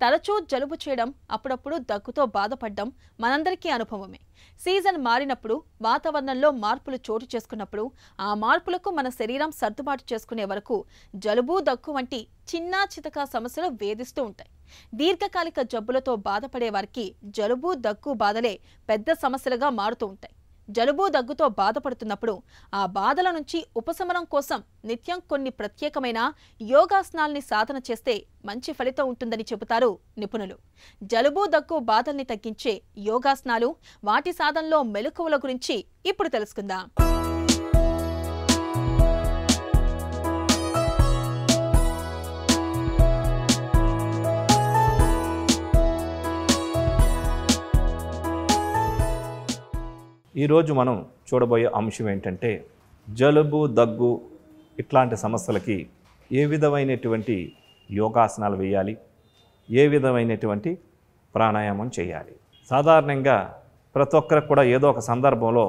తరచూ జలుబు చేయడం అప్పుడప్పుడు దగ్గుతో బాధపడడం మనందరికీ అనుభవమే. సీజన్ మారినప్పుడు వాతావరణంలో మార్పులు చోటు చేసుకున్నప్పుడు ఆ మార్పులకు మన శరీరం సర్దుబాటు చేసుకునే వరకు జలుబు దగ్గు వంటి చిన్నా చితకా సమస్యలు వేధిస్తూ ఉంటాయి. దీర్ఘకాలిక జబ్బులతో బాధపడే వారికి జలుబు దగ్గు బాధలే పెద్ద సమస్యలుగా మారుతూ ఉంటాయి. జలుబు దగ్గుతో బాధపడుతున్నప్పుడు ఆ బాధల నుంచి ఉపశమనం కోసం నిత్యం కొన్ని ప్రత్యేకమైన యోగాసనాల్ని సాధన చేస్తే మంచి ఫలితం ఉంటుందని చెబుతారు నిపుణులు. జలుబు దగ్గు బాధల్ని తగ్గించే యోగాసనాలు వాటి సాధనలో మెలకువల గురించి ఇప్పుడు తెలుసుకుందాం. ఈరోజు మనం చూడబోయే అంశం ఏంటంటే జలుబు దగ్గు ఇట్లాంటి సమస్యలకి ఏ విధమైనటువంటి యోగాసనాలు వేయాలి? ఏ విధమైనటువంటి ప్రాణాయామం చేయాలి? సాధారణంగా ప్రతి ఒక్కరికి కూడా ఏదో ఒక సందర్భంలో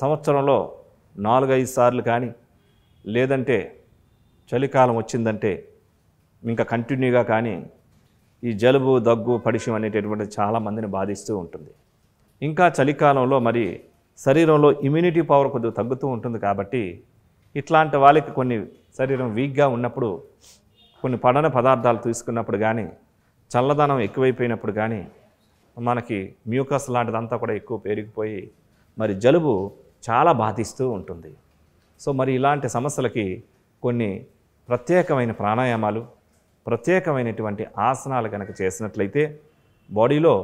సంవత్సరంలో నాలుగైదు సార్లు కానీ లేదంటే చలికాలం వచ్చిందంటే ఇంకా కంటిన్యూగా కానీ ఈ జలుబు దగ్గు పడిషం అనేటటువంటి చాలామందిని బాధిస్తూ ఉంటుంది. ఇంకా చలికాలంలో మరి శరీరంలో ఇమ్యూనిటీ పవర్ కొద్దిగా తగ్గుతూ ఉంటుంది కాబట్టి ఇట్లాంటి వాళ్ళకి కొన్ని శరీరం వీక్గా ఉన్నప్పుడు కొన్ని పడన పదార్థాలు తీసుకున్నప్పుడు కానీ చల్లదనం ఎక్కువైపోయినప్పుడు కానీ మనకి మ్యూకస్ లాంటిదంతా కూడా ఎక్కువ పెరిగిపోయి మరి జలుబు చాలా బాధిస్తూ ఉంటుంది. సో మరి ఇలాంటి సమస్యలకి కొన్ని ప్రత్యేకమైన ప్రాణాయామాలు ప్రత్యేకమైనటువంటి ఆసనాలు కనుక చేసినట్లయితే బాడీలో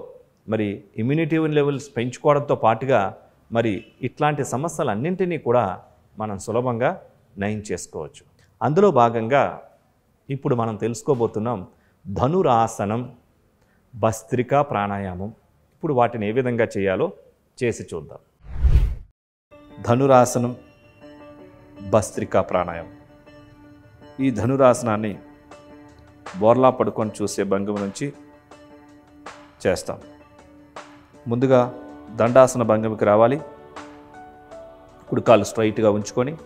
మరి ఇమ్యూనిటీ లెవెల్స్ పెంచుకోవడంతో పాటుగా మరి ఇట్లాంటి సమస్యలన్నింటినీ కూడా మనం సులభంగా నయం చేసుకోవచ్చు. అందులో భాగంగా ఇప్పుడు మనం తెలుసుకోబోతున్నాం ధనురాసనం భస్త్రికా ప్రాణాయామం. ఇప్పుడు వాటిని ఏ విధంగా చేయాలో చేసి చూద్దాం. ధనురాసనం భస్త్రికా ప్రాణాయామం. ఈ ధనురాసనాన్ని బోర్లా పడుకొని చూసే భంగిమ నుంచి చేస్తాం. ముందుగా దండాసన భంగిమకి రావాలి. కుడికాలు స్ట్రైట్గా ఉంచుకొని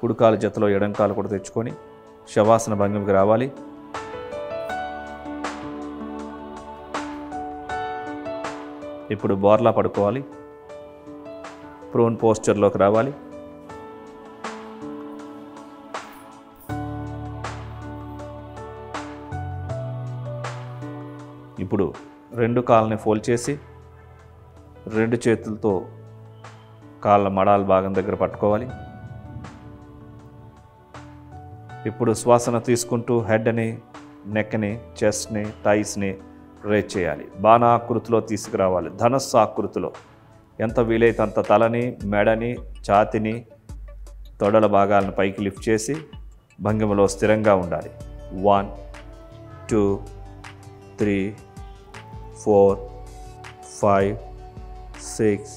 కుడికాలు జతలో ఎడంకాలు కూడా తెచ్చుకొని శవాసన భంగిమకి రావాలి. ఇప్పుడు బోర్లా పడుకోవాలి. ప్రోన్ పోస్చర్లోకి రావాలి. రెండు కాళ్ళని ఫోల్డ్ చేసి రెండు చేతులతో కాళ్ళ మడాల భాగం దగ్గర పట్టుకోవాలి. ఇప్పుడు శ్వాసన తీసుకుంటూ హెడ్ని నెక్ని చెస్ట్ని టైస్ని రేజ్ చేయాలి. బాణాకృతిలో తీసుకురావాలి. ధనస్సు ఆకృతిలో. ఎంత వీలైతే అంత తలని మెడని ఛాతిని తొడల భాగాలను పైకి లిఫ్ట్ చేసి భంగిమలో స్థిరంగా ఉండాలి. One two three four five six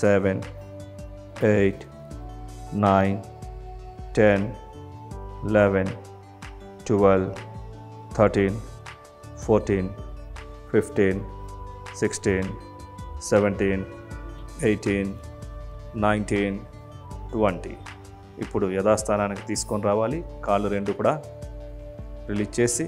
seven eight nine ten eleven twelve thirteen fourteen fifteen sixteen seventeen eighteen nineteen twenty. ఇప్పుడు యథాస్థానానికి తీసుకొని రావాలి. కాళ్ళు రెండు కూడా రిలీజ్ చేసి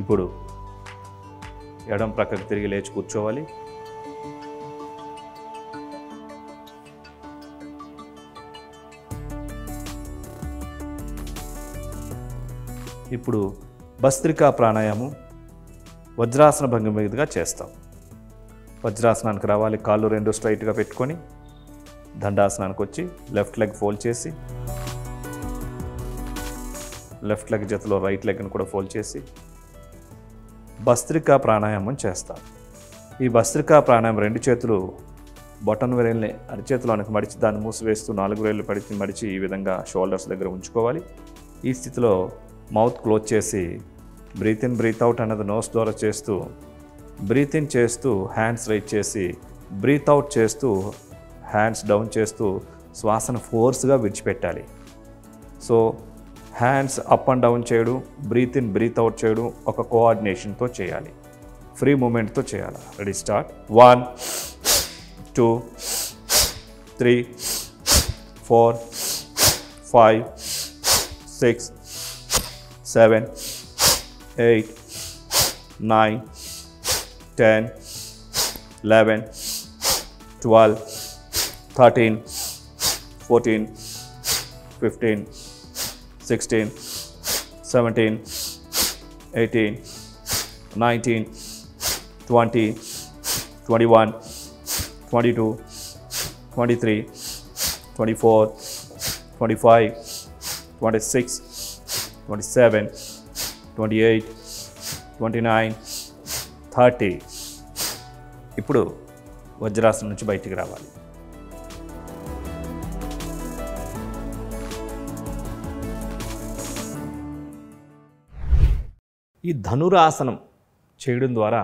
ఇప్పుడు ఎడం ప్రక్కకు తిరిగి లేచి కూర్చోవాలి. ఇప్పుడు భస్త్రికా ప్రాణాయామం వజ్రాసన భంగి మీదుగా చేస్తాం. వజ్రాసనానికి రావాలి కాళ్ళు రెండు స్ట్రైట్గా పెట్టుకొని దండాసనానికి వచ్చి లెఫ్ట్ లెగ్ ఫోల్డ్ చేసి లెఫ్ట్ లెగ్ జతలో రైట్ లెగ్ని కూడా ఫోల్డ్ చేసి భస్త్రికా ప్రాణాయామం చేస్తాం. ఈ భస్త్రికా ప్రాణాయామం రెండు చేతులు బొటన్ వేళ్ళని అరిచేతులోనికి మడిచి దాన్ని మూసివేస్తూ నాలుగు వేళ్ళు పడిచి మడిచి ఈ విధంగా షోల్డర్స్ దగ్గర ఉంచుకోవాలి. ఈ స్థితిలో మౌత్ క్లోజ్ చేసి బ్రీత్ ఇన్ బ్రీత్ అవుట్ అన్నది నోస్ ద్వారా చేస్తూ బ్రీత్ ఇన్ చేస్తూ హ్యాండ్స్ రైట్ చేసి బ్రీత్ అవుట్ చేస్తూ హ్యాండ్స్ డౌన్ చేస్తూ శ్వాసను ఫోర్స్గా విడిచిపెట్టాలి. So hands up and down చేయడం బ్రీత్ ఇన్ బ్రీత్ అవుట్ చేయడం ఒక కోఆర్డినేషన్తో చేయాలి. ఫ్రీ మూమెంట్తో చేయాలి? Ready start one two three four five six seven eight nine ten eleven twelve thirteen fourteen fifteen sixteen seventeen eighteen nineteen twenty twenty one twenty two twenty three twenty four twenty five twenty six twenty seven twenty eight twenty nine thirty ఇప్పుడు వజ్రాసనం నుంచి బయటికి రావాలి. ఈ ధనురాసనం చేయడం ద్వారా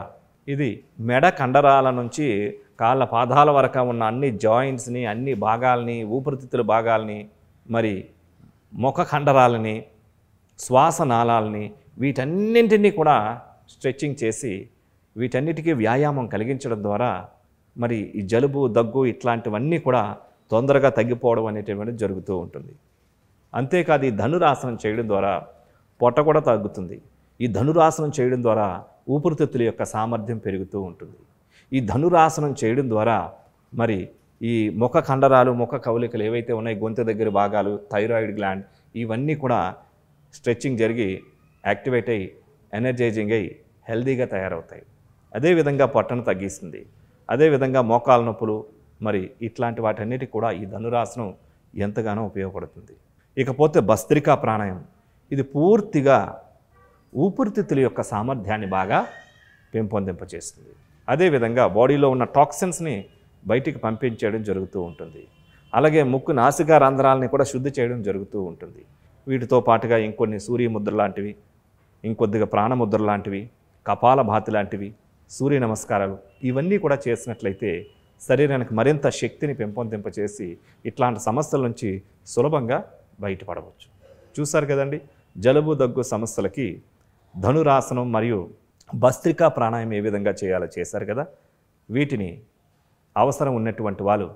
ఇది మెడ కండరాల నుంచి కాళ్ళ పాదాల వరకు ఉన్న అన్ని జాయింట్స్ని అన్ని భాగాల్ని ఊపిరితిత్తుల భాగాల్ని మరి ముఖ కండరాలని శ్వాస నాళాలని వీటన్నింటినీ కూడా స్ట్రెచ్చింగ్ చేసి వీటన్నిటికీ వ్యాయామం కలిగించడం ద్వారా మరి ఈ జలుబు దగ్గు ఇట్లాంటివన్నీ కూడా తొందరగా తగ్గిపోవడం అనేటువంటిది జరుగుతూ ఉంటుంది. అంతేకాదు ఈ ధనురాసనం చేయడం ద్వారా పొట్ట కూడా తగ్గుతుంది. ఈ ధనురాసనం చేయడం ద్వారా ఊపిరితిత్తుల యొక్క సామర్థ్యం పెరుగుతూ ఉంటుంది. ఈ ధనురాసనం చేయడం ద్వారా మరి ఈ ముఖ కండరాలు ముఖ కవలికలు ఏవైతే ఉన్నాయి గొంతు దగ్గర భాగాలు థైరాయిడ్ గ్లాండ్ ఇవన్నీ కూడా స్ట్రెచ్చింగ్ జరిగి యాక్టివేట్ అయ్యి ఎనర్జైజింగ్ అయ్యి హెల్దీగా తయారవుతాయి. అదేవిధంగా పొట్టను తగ్గిస్తుంది. అదేవిధంగా మోకాల నొప్పులు మరి ఇట్లాంటి వాటన్నిటికి కూడా ఈ ధనురాసనం ఎంతగానో ఉపయోగపడుతుంది. ఇకపోతే భస్త్రికా ప్రాణాయామం. ఇది పూర్తిగా ఊపిరితిత్తుల యొక్క సామర్థ్యాన్ని బాగా పెంపొందింపచేస్తుంది. అదేవిధంగా బాడీలో ఉన్న టాక్సిన్స్ని బయటికి పంపించేయడం జరుగుతూ ఉంటుంది. అలాగే ముక్కు నాసికా రంధ్రాలని కూడా శుద్ధి చేయడం జరుగుతూ ఉంటుంది. వీటితో పాటుగా ఇంకొన్ని సూర్యముద్ర లాంటివి ఇంకొద్దిగా ప్రాణముద్ర లాంటివి కపాల భాతి లాంటివి సూర్య నమస్కారాలు ఇవన్నీ కూడా చేసినట్లయితే శరీరానికి మరింత శక్తిని పెంపొందింపచేసి ఇట్లాంటి సమస్యల నుంచి సులభంగా బయటపడవచ్చు. చూసారు కదండి? జలుబు దగ్గు సమస్యలకి ధనురాసనం మరియు భస్త్రికా ప్రాణాయామం ఏ విధంగా చేయాలో చేశారు కదా? వీటిని అవసరం ఉన్నటువంటి వాళ్ళు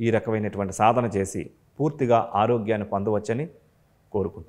ఈ రకమైనటువంటి సాధన చేసి పూర్తిగా ఆరోగ్యాన్ని పొందవచ్చని కోరుకుంటున్నాను.